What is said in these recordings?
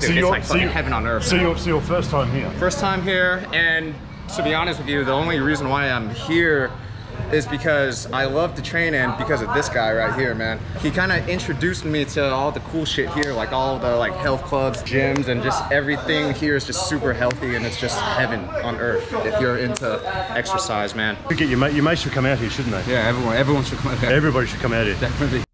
Dude, it's like fucking heaven on earth. So man. your, so your first time here? First time here, and to be honest with you, the only reason why I'm here is because I love to train and because of this guy right here, man. He kind of introduced me to all the cool shit here, like all the like health clubs, gyms, and just everything here is just super healthy and it's just heaven on earth if you're into exercise, man. You get your mate. Your mates should come out here, shouldn't they? Yeah, everyone, everyone should come out here. Everybody should come out here. Definitely.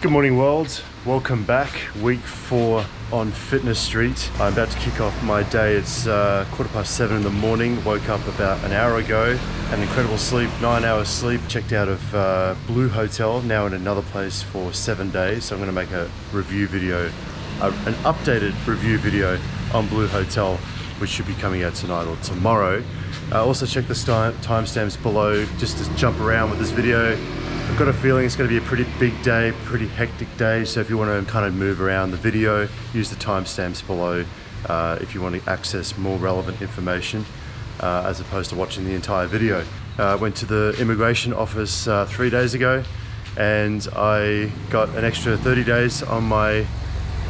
Good morning, world. Welcome back. Week four on Fitness Street. I'm about to kick off my day. It's uh, quarter past seven in the morning. Woke up about an hour ago. Had an incredible sleep, nine hours sleep. Checked out of uh, Blue Hotel. Now in another place for seven days. So I'm going to make a review video, uh, an updated review video on Blue Hotel, which should be coming out tonight or tomorrow. Uh, also check the timestamps below just to jump around with this video. I've got a feeling it's going to be a pretty big day, pretty hectic day. So if you want to kind of move around the video, use the timestamps below uh, if you want to access more relevant information uh, as opposed to watching the entire video. I went to the immigration office uh, three days ago and I got an extra 30 days on my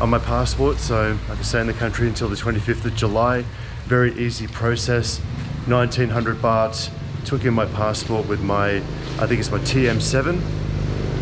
on my passport so I can stay in the country until the 25th of July. Very easy process, 1900 baht. Took in my passport with my, I think it's my TM7,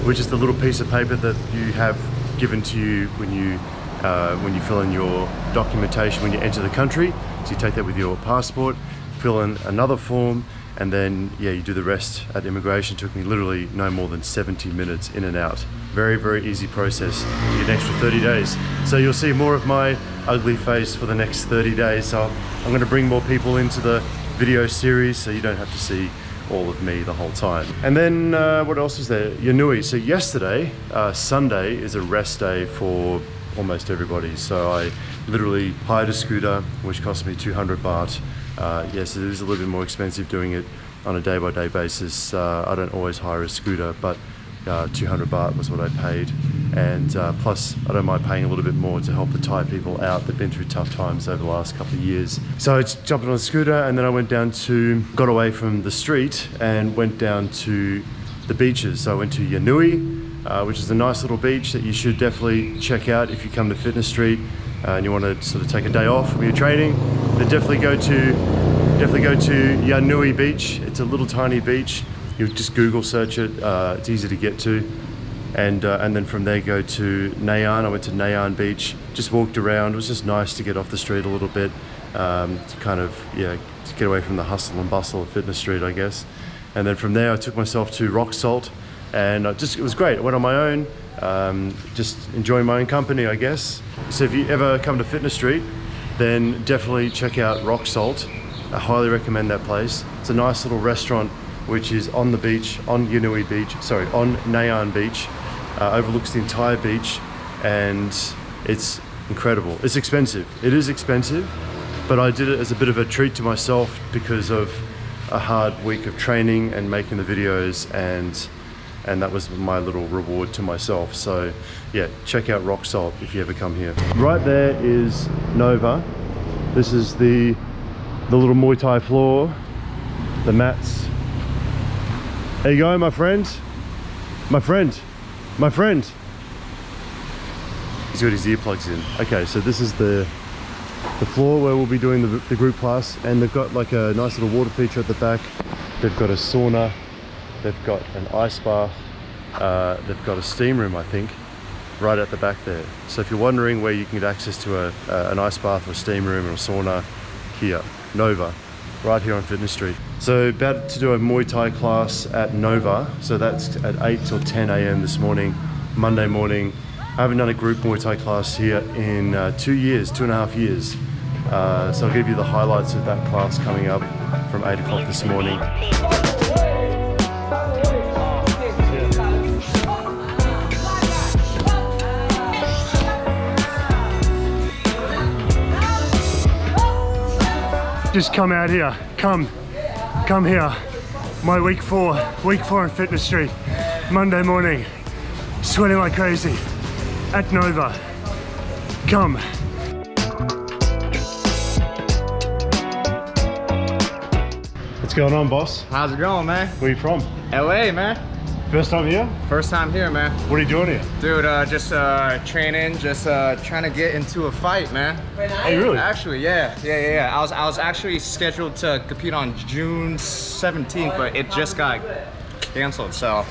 which is the little piece of paper that you have given to you when you uh, when you fill in your documentation when you enter the country. So you take that with your passport, fill in another form, and then yeah, you do the rest at immigration. took me literally no more than 70 minutes in and out. Very very easy process. You get an extra 30 days. So you'll see more of my ugly face for the next 30 days. So I'm going to bring more people into the video series so you don't have to see all of me the whole time. And then uh, what else was there? Yanui. So yesterday, uh, Sunday, is a rest day for almost everybody. So I literally hired a scooter, which cost me 200 baht. Uh, yes, it is a little bit more expensive doing it on a day-by-day basis. Uh, I don't always hire a scooter, but uh, 200 baht was what I paid. And uh, plus, I don't mind paying a little bit more to help the Thai people out. They've been through tough times over the last couple of years. So I jumped on a scooter and then I went down to, got away from the street and went down to the beaches. So I went to Yanui, uh, which is a nice little beach that you should definitely check out if you come to Fitness Street uh, and you want to sort of take a day off from your training. Then definitely go to, definitely go to Yanui Beach. It's a little tiny beach. You just Google search it. Uh, it's easy to get to and uh, and then from there go to Nai Harn. I went to Nai Harn Beach, just walked around. It was just nice to get off the street a little bit, um, to kind of yeah, to get away from the hustle and bustle of Fitness Street, I guess. And then from there, I took myself to Rock Salt, and I just it was great. I went on my own, um, just enjoying my own company, I guess. So if you ever come to Fitness Street, then definitely check out Rock Salt. I highly recommend that place. It's a nice little restaurant which is on the beach, on Yanui Beach, sorry, on Nai Harn Beach uh, overlooks the entire beach and it's incredible. It's expensive. It is expensive, but I did it as a bit of a treat to myself because of a hard week of training and making the videos and and that was my little reward to myself. So yeah, check out Rock Salt if you ever come here. Right there is Nova. This is the the little Muay Thai floor, the mats. There you go, my friend. My friend. My friend. He's got his earplugs in. Okay, so this is the the floor where we'll be doing the, the group class and they've got like a nice little water feature at the back. They've got a sauna. They've got an ice bath. Uh, they've got a steam room, I think, right at the back there. So if you're wondering where you can get access to a, uh, an ice bath or a steam room or a sauna, here, Nova, right here on Fitness Street. So about to do a Muay Thai class at Nova. So that's at 8 till 10 a.m. this morning, Monday morning. I haven't done a group Muay Thai class here in uh, two years, two and a half years. Uh, so I'll give you the highlights of that class coming up from 8 o'clock this morning. Just come out here, come, come here. My week four, week four on Fitness Street, Monday morning, sweating like crazy at Nova. Come. What's going on, boss? How's it going, man? Where you from? LA, man. First time here? First time here, man. What are you doing here? Dude, uh, just uh, training, just uh, trying to get into a fight, man. Hey, really? Actually, yeah, yeah, yeah, yeah. I was, I was actually scheduled to compete on June 17th, but it just got canceled, so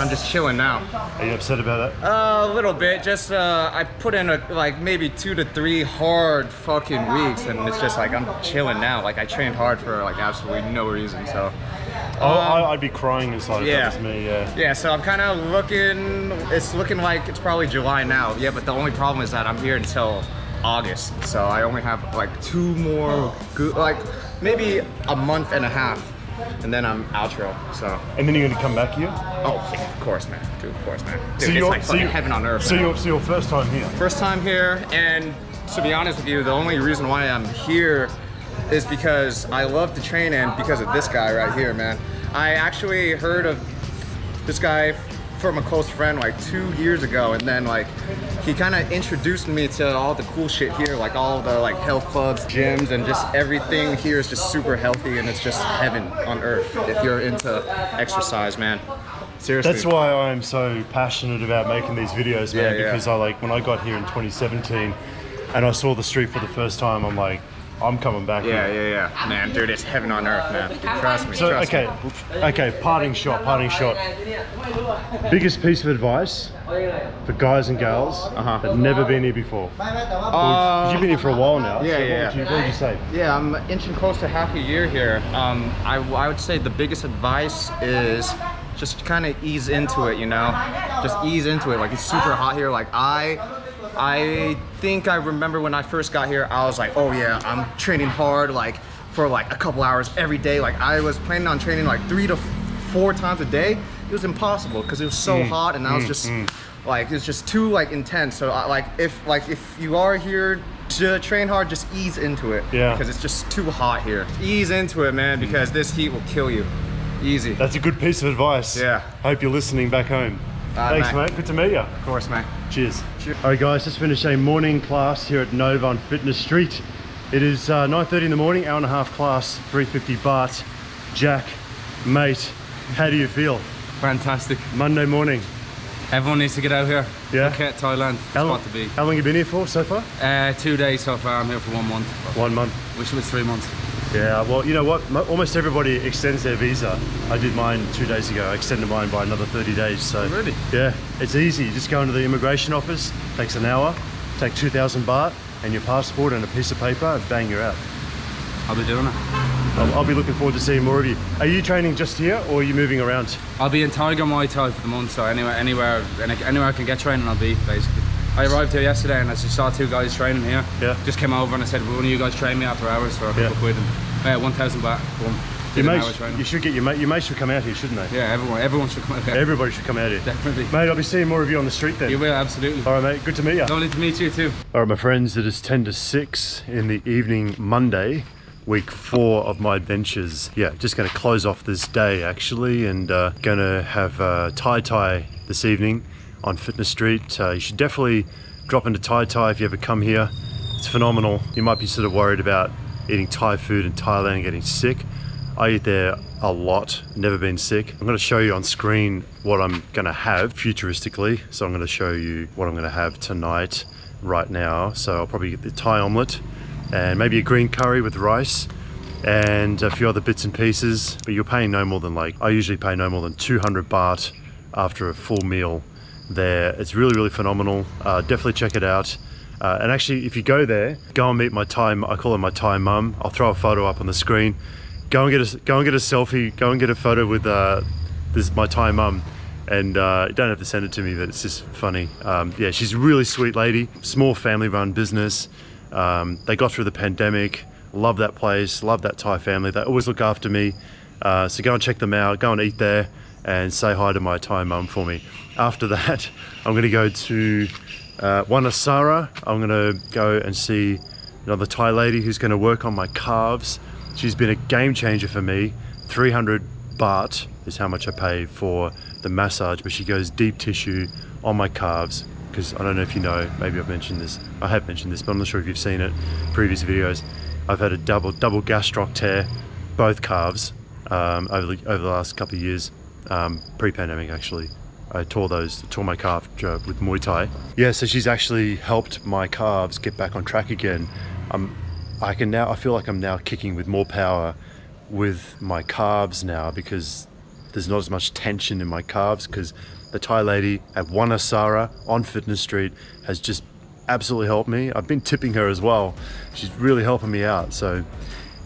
I'm just chilling now. Are you upset about that? Uh, a little bit. Just uh, I put in a, like maybe two to three hard fucking weeks, and it's just like I'm chilling now. Like I trained hard for like absolutely no reason. So Oh, um, I, I'd be crying inside if yeah. that was me, yeah. yeah, so I'm kind of looking. It's looking like it's probably July now. Yeah, but the only problem is that I'm here until August, so I only have like two more, oh. good, like maybe a month and a half, and then I'm outro. So And then you're gonna come back here? oh, of course, man. Dude, of course, man. Dude, So it's you're- like so fucking heaven on earth. So man. your, so your first time here? First time here, and to be honest with you, the only reason why I'm here is because I love to train and because of this guy right here, man. I actually heard of this guy from a close friend like two years ago, and then like he kind of introduced me to all the cool shit here, like all the like health clubs, gyms, and just everything here is just super healthy, and it's just heaven on earth if you're into exercise, man. Seriously. That's why I'm so passionate about making these videos, man. Yeah, yeah. Because I like when I got here in 2017, and I saw the street for the first time. I'm like, I'm coming back. Yeah, here. yeah, yeah, man, dude, it's heaven on earth, man. Trust me. So trust me. okay, okay. Parting shot, parting shot. Biggest piece of advice for guys and girls Uh-huh. that never been here before. Uh, You've been here for a while now. yeah, so yeah, What would, you, what would you say? Yeah, I'm inching close to half a year here. Um, I, I would say the biggest advice is just kind of ease into it, you know? Just ease into it. Like, it's super hot here. Like, I. I think I remember when I first got here, I was like, oh yeah, I'm training hard, like for like a couple hours every day. Like I was planning on training like three to four times a day. It was impossible because it was so Mm, hot and I was mm, just mm. like, it's just too like intense. So I, like if like if you are here to train hard, just ease into it. Yeah. Because it's just too hot here. Ease into it, man, because mm. this heat will kill you. Easy. That's a good piece of advice. Yeah. Hope you're listening back home. Uh, Thanks, mate. mate. Good to meet you. of course, mate. Cheers. Cheers. All right, guys, just finished a morning class here at Nova on Fitness Street. It is uh, 9.30 in the morning, hour and a half class, 350 baht. Jack, mate, how do you feel? Fantastic. Monday morning. Everyone needs to get out here. Yeah. Phuket, Thailand. It's How long, got to be. how long you been here for so far? Uh, two days so far. I'm here for one month. One month. Wish it was three months. Yeah, well, you know what? Mo- Almost everybody extends their visa. I did mine two days ago. I extended mine by another 30 days. So oh, Really? Yeah, it's easy. You just go into the immigration office, takes an hour, take 2,000 baht and your passport and a piece of paper, and bang, you're out. I'll be doing it. I'll, I'll be looking forward to seeing more of you. Are you training just here or are you moving around? I'll be in Tiger Muay Thai for the month, so anywhere, anywhere, anywhere I can get training, I'll be basically. I arrived here yesterday and I just saw two guys training here. Yeah. Just came over and I said, "Will one of you guys train me after hours for a Yeah. couple quid?" And yeah, 1,000 baht. Boom. Hour mates, training. you should get your mate. Your mates should come out here, shouldn't they? Yeah, everyone, everyone should come out here. Everybody should come out here. Definitely. Mate, I'll be seeing more of you on the street then. You will absolutely. All right, mate. Good to meet you. Lovely to meet you too. All right, my friends, it is 10 to 6 in the evening, Monday, week four of my adventures. Yeah, just going to close off this day actually and uh, going to have uh, Thai Thai this evening on Fitness Street. Uh, you should definitely drop into Thai Thai if you ever come here. It's phenomenal. You might be sort of worried about eating Thai food in Thailand and getting sick. I eat there a lot, never been sick. I'm going to show you on screen what I'm going to have futuristically. So I'm going to show you what I'm going to have tonight, right now. So I'll probably get the Thai omelette and maybe a green curry with rice and a few other bits and pieces. But you're paying no more than like, I usually pay no more than 200 baht after a full meal there. It's really, really phenomenal. Uh, definitely check it out. Uh, and actually, if you go there, go and meet my Thai. I call her my Thai mum. I'll throw a photo up on the screen. Go and get a go and get a selfie. Go and get a photo with uh, this my Thai mum. And uh, don't have to send it to me, but it's just funny. Um, yeah, she's a really sweet lady. Small family-run business. Um, they got through the pandemic. Love that place. Love that Thai family. They always look after me. Uh, so go and check them out. Go and eat there, and say hi to my Thai mum for me. After that, I'm going to go to uh, Wanasara. I'm going to go and see another Thai lady who's going to work on my calves. She's been a game changer for me. 300 baht is how much I pay for the massage, but she goes deep tissue on my calves because I don't know if you know, maybe I've mentioned this, I have mentioned this, but I'm not sure if you've seen it, previous videos. I've had a double double gastroc tear, both calves, um, over, the, over the last couple of years, um, pre-pandemic actually. I tore those, tore my calf uh, with Muay Thai. Yeah, so she's actually helped my calves get back on track again. I can now, I feel like I'm now kicking with more power with my calves now because there's not as much tension in my calves because the Thai lady at Wanasara on Fitness Street has just absolutely helped me. I've been tipping her as well. She's really helping me out. So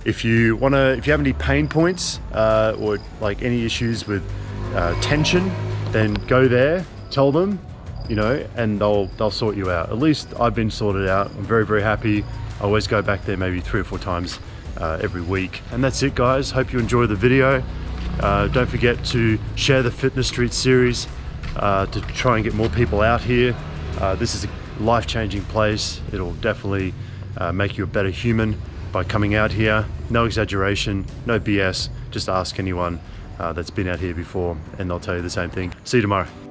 if you want to, if you have any pain points uh, or like any issues with uh, tension, then go there, tell them, you know, and they'll they'll sort you out. At least I've been sorted out. I'm very very happy. I always go back there maybe three or four times uh, every week. And that's it, guys. Hope you enjoy the video. Uh, don't forget to share the Fitness Street series uh, to try and get more people out here. Uh, this is a life-changing place. It'll definitely uh, make you a better human by coming out here. No exaggeration, no BS. Just ask anyone uh, that's been out here before and they'll tell you the same thing. See you tomorrow.